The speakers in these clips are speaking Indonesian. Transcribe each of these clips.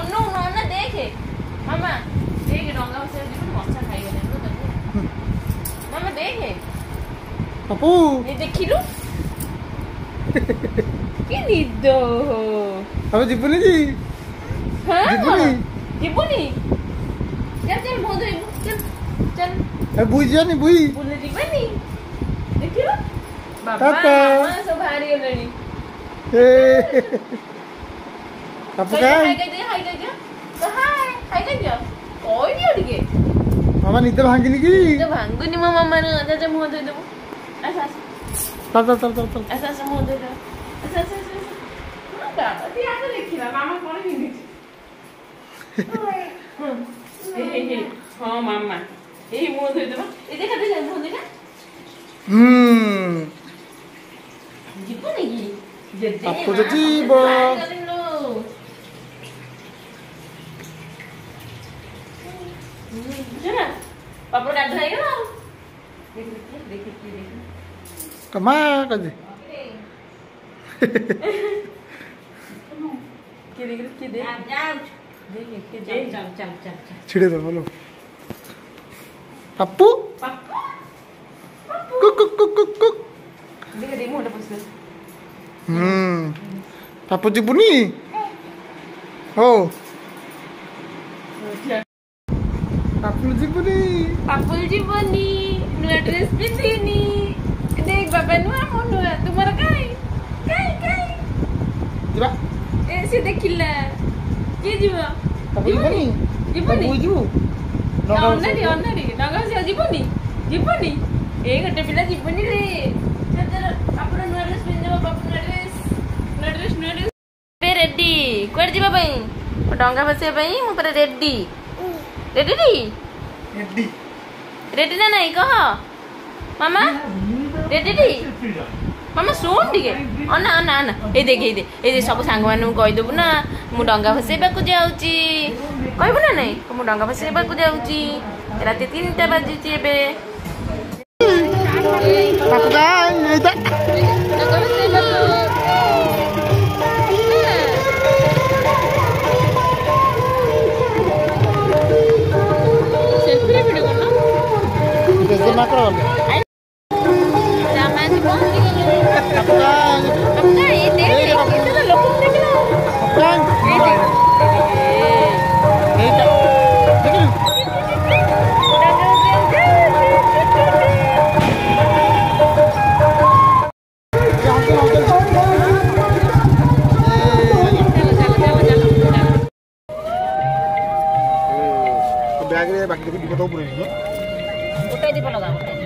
अन्नु उन्नु देखेँ मामा देखेँ डङ्गा बसेर दिनु मजा खाइहाल्नु त मामा देखेँ पप्पू ये देखिलु के निदो अब जिपुनी जी हाँ जिपुनी जिपुनी चल चल मोदो चल चल अब बुई जानी बुले जी बनी देखिलु बाबा मामा सो भारी हो মামা নিতে ভাঙিনি কি ভাঙুনি মামা মানে আচ্ছা মুহ ধুই দেবো আচ্ছা আচ্ছা চল চল চল চল চল আচ্ছা আচ্ছা মুহ ধুই দেবো আচ্ছা আচ্ছা আচ্ছা তুই আগে দেখিলা মামা কোন নিয়েছি হ্যাঁ মামা এই মুহ ধুই Kemana kan? Kiri kiri kiri. Cire dah malu. Papu? Papu. Kuk kuk kuk kuk kuk. Dia kerja mu dah pasal. Hmm. Papu cipu ni. Oh. Papul jibuni. Papul jibuni. मला ड्रेस पिंधिनी देख बाबा नु मोनू तुम्हाला काय काय काय ଯିବା ए से देखिला के जीवा ଯିବନି ଯିବନି ଯିବୁ ଅନରି ଅନରି ନଗର ସେ ଯିବନି ଯିବନି ଏ ଗୋଟେ ପିଲା ଯିବନି ରେ ଆପଣ ନୂଆ ଡ୍ରେସ୍ ପିନ୍ଧିବ ବାପୁ ନୂଆ ଡ୍ରେସ୍ ନୂଆ ଡ୍ରେସ୍ ନୂଆ ଡ୍ରେସ୍ ରେଡି କୁଆଡ଼େ ଯିବା ପାଇଁ ଡଙ୍ଗା ବସିବା ପାଇଁ ମୁଁ ପୁରା ରେଡି ରେଡି ରେଡି రెడీ నేనా ఇక మామ రెడీ ମାମା ଶୁଣ ଟିକେ ଅ ନା ନା ନା ଏଇ ଦେଖ ଏଇ ଦେଖ ଏଇ ସବୁ ସାଙ୍ଗମାନଙ୍କୁ କହିଦେବୁ ନା ମୁଁ ଡଙ୍ଗା ଭସେଇବାକୁ ଯାଉଛି କହିବୁ ନା ନାଇଁ ମୁଁ ଡଙ୍ଗା ଭସେଇବାକୁ ଯାଉଛି ରାତି ତିନିଟା ବାଜୁଛି ଏବେ ବାପା ব্যাগে বাকি দেখি বিপদেও পড়ে গেছি ওটাই দিব লাগা ওটাই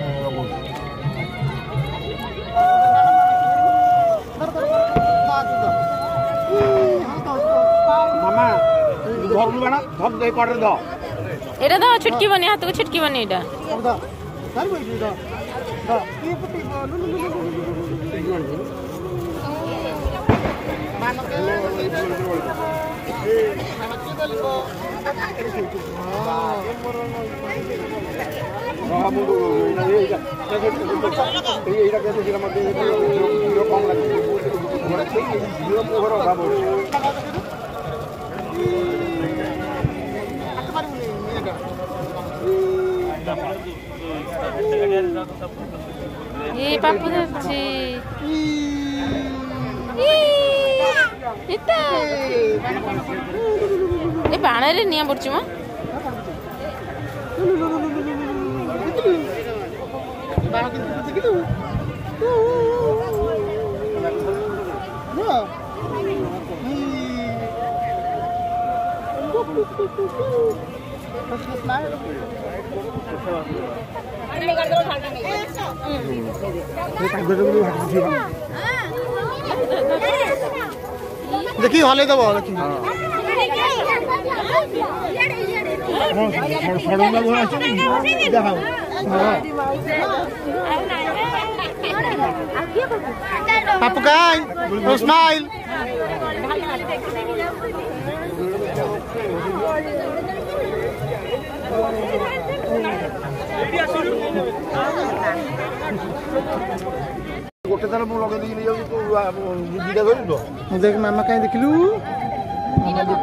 মামা ধরলু কেন ধর দে কটারে ধর এটা দাও ছুটকিবনি হাতকে ছুটকিবনি এটা মানকে এই পাপু ধরছি এটা ଏ ବାଣରେ ନିଆଁ ପଡ଼ୁଛି ମ দেখি হলে দেব দেখি Papukai, no smile. Gotetan mau lagi di ya, itu udah mau di dalam itu. Mau no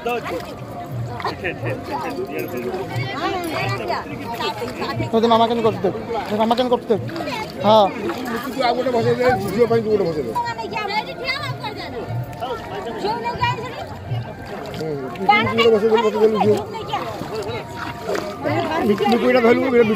todo. ତୋତେ ମାମା କେମିତି କରୁଛୁ ତୋ ମାମା କେମିତି କରୁଛୁ ହଁ ଆଉ ଗୋଟେ ଭସେଇ ଦେ ଝିଅ ପାଇଁ ଗୋଟେ ଭସେଇ ଦେ ଲିକୁଇଡଟା ଧରିଲୁ ହଁ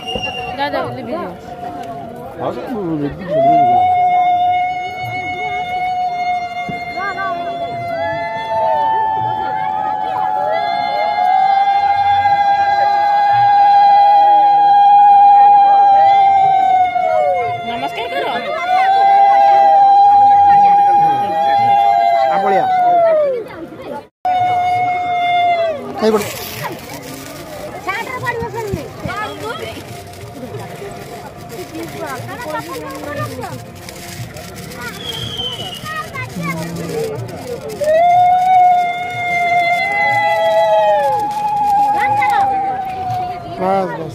ಕೈಬಿಡು Bas, bas.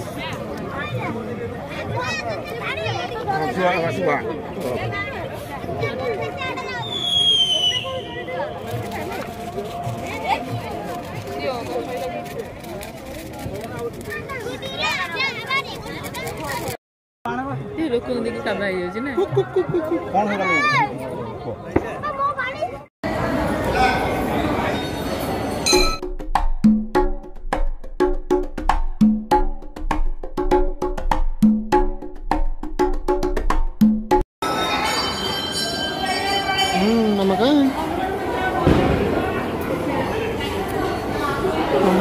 Masih, masih, ଲୋକଙ୍କ ଦେଖି କାବା ହେଇଯାଉଛି ନା କ'ଣ makan.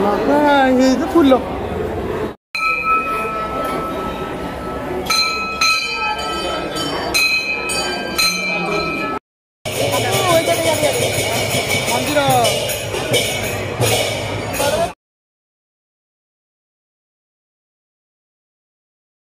Makan, itu pulak.